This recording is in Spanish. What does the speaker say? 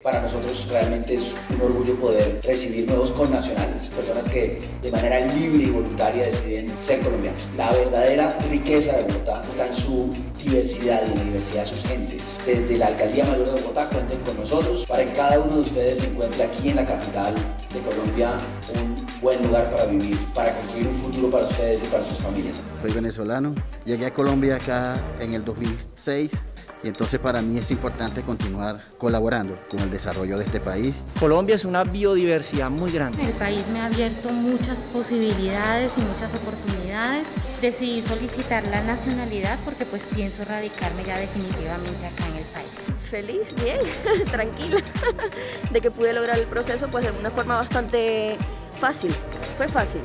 Para nosotros realmente es un orgullo poder recibir nuevos connacionales, personas que de manera libre y voluntaria deciden ser colombianos. La verdadera riqueza de Bogotá está en su diversidad y en la diversidad de sus gentes. Desde la Alcaldía Mayor de Bogotá cuenten con nosotros para que cada uno de ustedes encuentre aquí en la capital de Colombia un buen lugar para vivir, para construir un futuro para ustedes y para sus familias. Soy venezolano, llegué a Colombia acá en el 2006 y entonces para mí es importante continuar colaborando con el desarrollo de este país. Colombia es una biodiversidad muy grande. El país me ha abierto muchas posibilidades y muchas oportunidades. Decidí solicitar la nacionalidad porque pues pienso radicarme ya definitivamente acá en el país. Feliz, bien, tranquila de que pude lograr el proceso pues de una forma bastante fácil, fue fácil.